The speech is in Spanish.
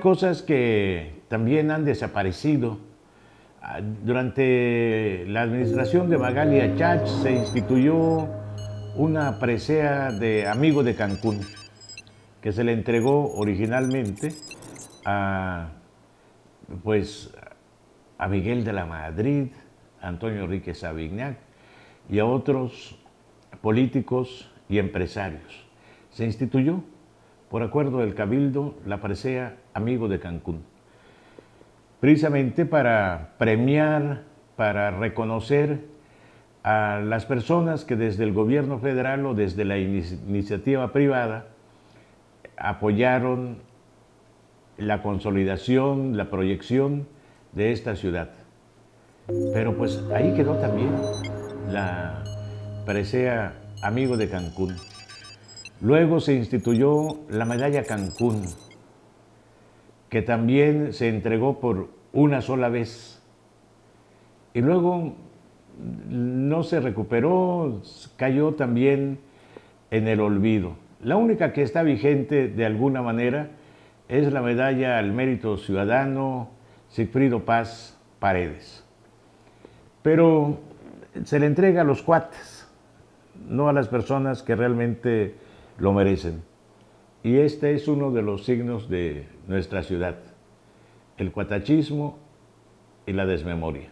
cosas que también han desaparecido. Ah, durante la administración de Magalia Chach se instituyó una presea de amigo de Cancún, que se le entregó originalmente a, pues, a Miguel de la Madrid, Antonio Enrique Savignac y a otros políticos y empresarios. Se instituyó, por acuerdo del Cabildo, la presea Amigo de Cancún, precisamente para premiar, para reconocer a las personas que desde el gobierno federal o desde la iniciativa privada apoyaron la consolidación, la proyección de esta ciudad. Pero pues ahí quedó también la presea amigo de Cancún. Luego se instituyó la medalla Cancún, que también se entregó por una sola vez. Y luego no se recuperó, cayó también en el olvido. La única que está vigente de alguna manera es la medalla al mérito ciudadano Sigfrido Paz Paredes. Pero se le entrega a los cuates, no a las personas que realmente lo merecen. Y este es uno de los signos de nuestra ciudad, el cuatachismo y la desmemoria.